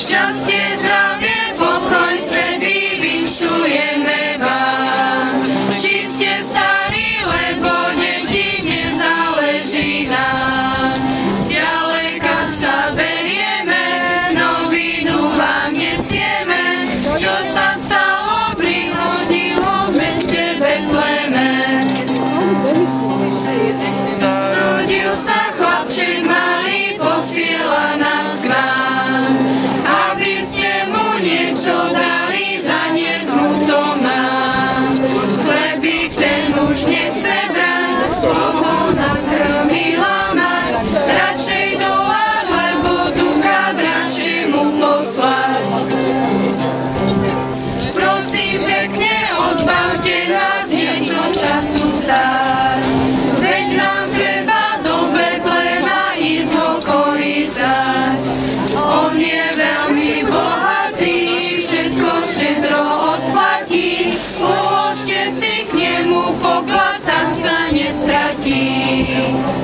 Šťastie, zdravie, pokoj, svetý, vinšujeme vám. Či ste starí, lebo deti nezáleží nám. Zďaleka sa berieme, novinu vám nesieme, čo sa stalo, prihodilo v meste Betleme. Rodil sa chodí, čo dali, za ne to mám. Chlebík ten už nechce Thank you.